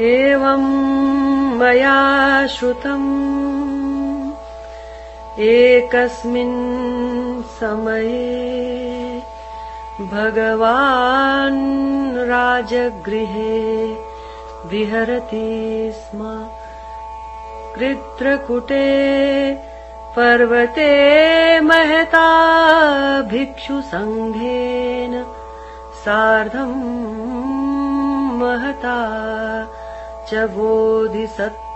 एवम् मया श्रुतम्। एकस्मिन् समये भगवान् राजगृहे विहरति स्म। कृत्रकुटे पर्वते महता भिक्षुसङ्घेन सार्धम् महता च बोधिसत्त्वसङ्गेन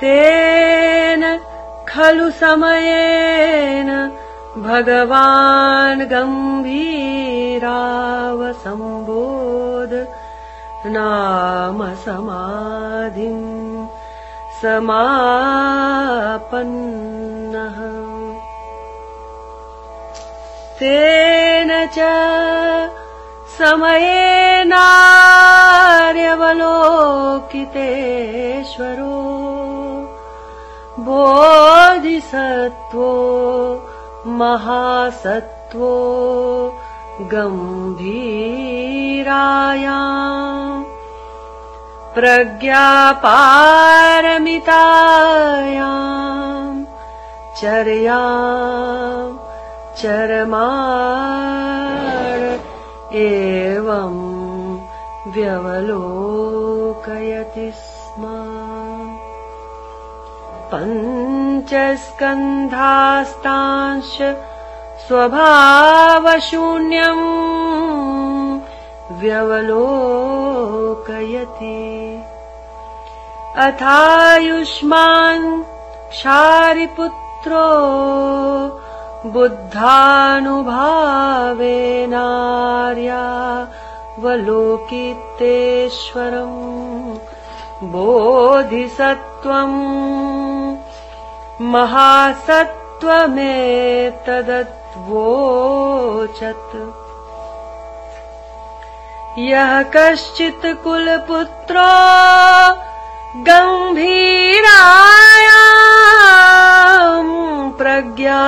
तेन खलु समयेन भगवान् गम्भीरावसम्बोध नाम समाधिम् समापन्नः। तेन च समयेनार्यवलोकितेश्वरो बोधिसत्त्वो महासत्त्वो गम्भीरायाम्। प्रज्ञापारमितायाम् चर्या चरमाण व्यवलोकयति स्म। पञ्चस्कन्धास्तांश स्वभावशून्यम् व्यवलोकयति। अथायुष्मान् क्षारिपुत्रो बुद्धानुभावेनार्यावलोकितेश्वरम् बोधिसत्त्वम् महासत्त्वमेतदद्वोचत्। यः कश्चित् कुलपुत्रो गम्भीरायाम् प्रज्ञा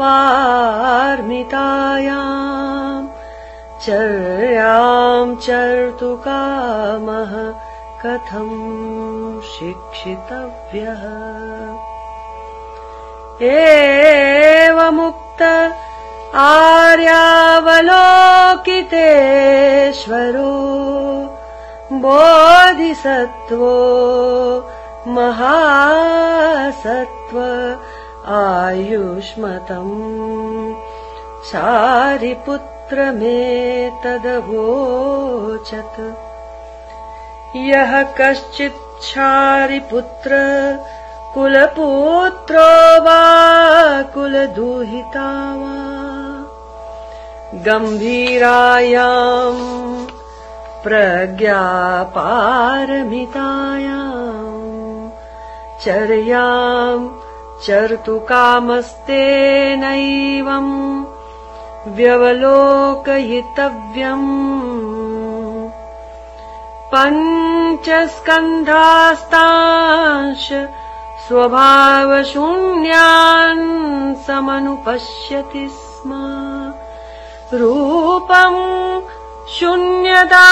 पार्मितायाम्। चर्याम् चर्तुकामः कथम् शिक्षितव्यः। एवमुक्त आर्यावलोकितेश्वरो बोधिसत्त्वो महासत्त्व आयुष्मतम्। चारिपुत्रमेतदवोचत् यः कश्चिच्छारिपुत्र कुलपुत्रो वा कुलदुहिता वा। गम्भीरायाम् प्रज्ञापारमितायाम् चर्याम् चर्तुकामस्तेनैवम् व्यवलोकयितव्यम् पञ्चस्कन्धास्तांश स्वभावशून्यान् समनुपश्यति स्म। रूपम् शून्यता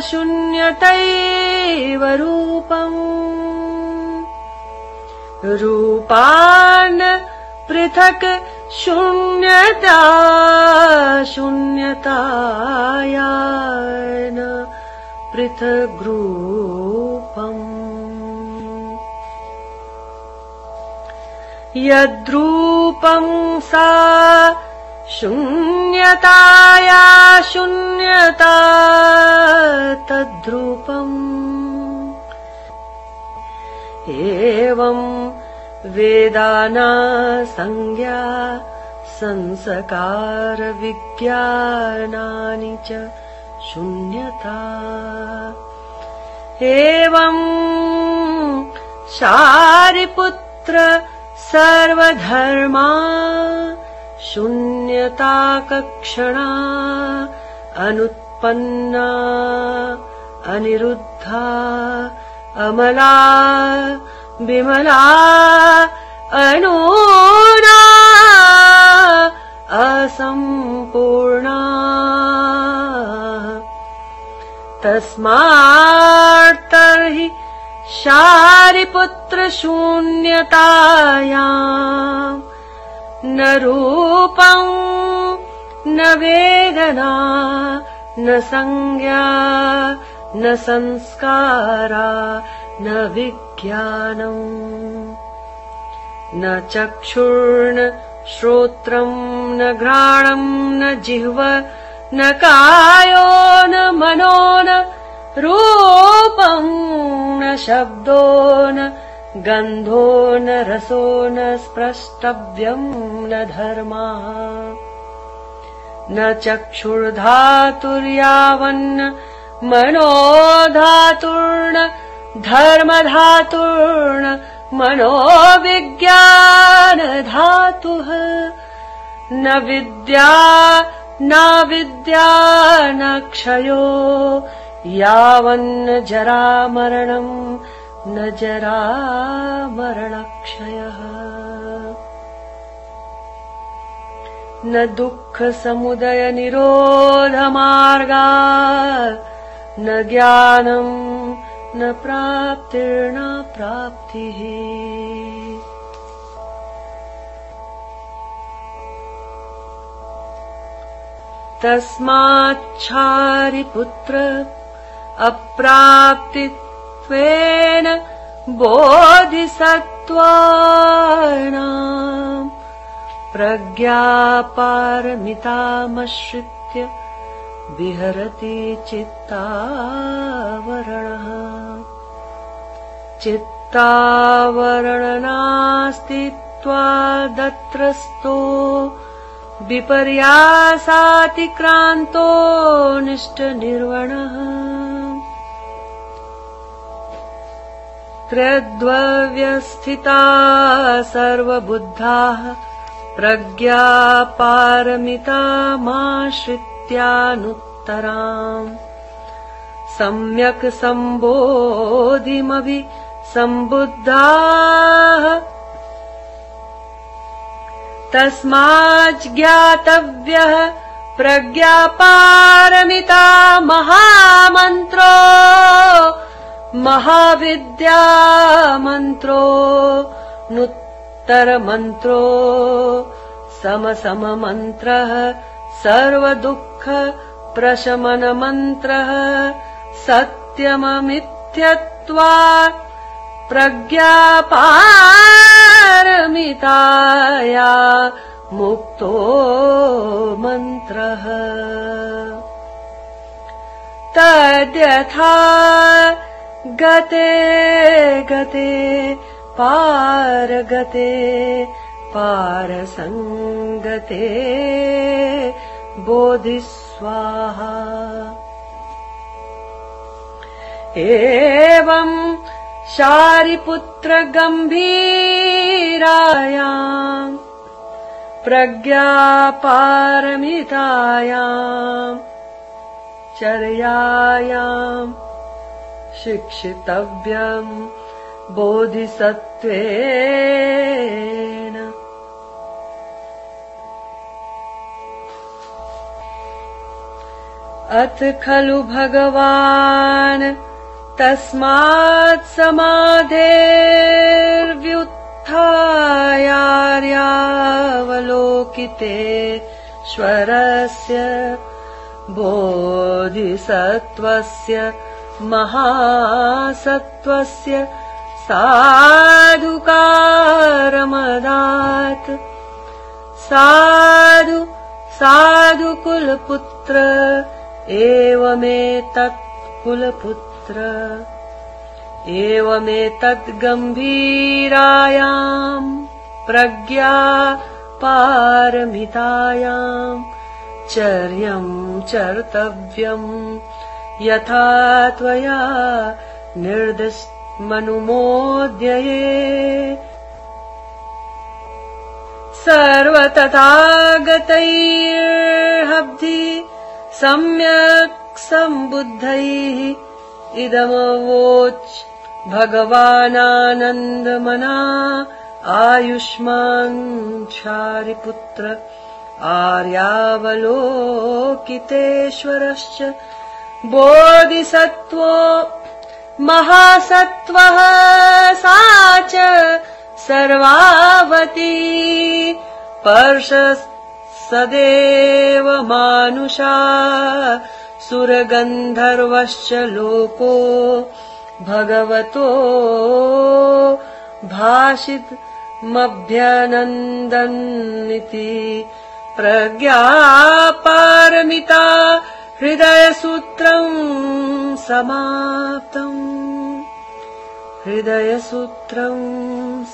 शून्यतैव रूपम् रूपान् पृथक् शून्यता शून्यताया पृथग्रूपम् यद्रूपम् सा शून्यताया शून्यता तद्रूपम् एवम् वेदाना संज्ञा संसकारविज्ञानानि च शून्यता। एवम् शारिपुत्र सर्वधर्मा शून्यताकक्षणा अनुत्पन्ना अनिरुद्धा अमला विमला अनूना असम्पूर्णा। तस्मात्तर्हि शारिपुत्रशून्यतायाम् न रूपम् न वेदना न संज्ञा न संस्कारा न विज्ञानम् न चक्षुर्न श्रोत्रम् न घ्राणम् न जिह्व न कायो न मनो न रूपम् न शब्दो न गन्धो न रसो न स्प्रष्टव्यम् न धर्मा न चक्षुर्धातुर्यावन्न मनो धर्मधातुर्न मनोविज्ञानधातुः। न विद्या न विद्या न क्षयो यावन्न जरामरणम् न जरामरणक्षयः न दुःखसमुदयनिरोधमार्गा न ज्ञानम् न प्राप्तिर्न प्राप्तिः। तस्माच्छारिपुत्र अप्राप्तित्वेन बोधिसत्त्वानाम् प्रज्ञापारमितामश्रित्य विहरति चित्तावरणः। चित्तावरणनास्तित्वादत्रस्तो विपर्यासातिक्रान्तो निष्ठनिर्वणः। त्र्यद्वव्यस्थिता सर्वबुद्धाः प्रज्ञापारमितामाश्रित्यानुत्तराम् सम्यक् सम्बोधिमभि सम्बुद्धाः। तस्माज्ज्ञातव्यः प्रज्ञापारमिता महामन्त्रो। महाविद्यामन्त्रो नुत्तरमन्त्रो। समसममन्त्रः सर्वदुःख प्रशमनमन्त्रः सत्यममिथ्यत्वा प्रज्ञापारमिताया मुक्तो मन्त्रः। तद्यथा गते गते पारगते पारसङ्गते बोधिस्वाहा। एवम् शारिपुत्रगम्भीरायाम् प्रज्ञापारमितायाम् चर्यायाम् शिक्षितव्यम् बोधिसत्त्वेन अथ खलु भगवान्। तस्मात् समाधेर्व्युत्थायार्यावलोकिते स्वरस्य बोधिसत्त्वस्य महासत्त्वस्य साधुकारमदात्। साधु साधुकुलपुत्र एवमेतत् कुलपुत्र एवमेतद्गम्भीरायाम् प्रज्ञा पारमितायाम् चर्यम् चर्तव्यम् यथा त्वया निर्दिष्टमनुमोद्यये सर्वतथागतैर्हब्धि सम्यक् सम्बुद्धैः इदमवोच् भगवानानन्दमना आयुष्मान् चारिपुत्र आर्यावलोकितेश्वरश्च बोधिसत्त्वो महासत्त्वः सा च सर्वावती पर्श सदेव मानुषा सुरगन्धर्वश्च लोको भगवतो भाषितमभ्यनन्दन्निति प्रज्ञापारमिता हृदयसूत्रम् समाप्तम् हृदयसूत्रम्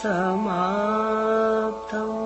समाप्तम्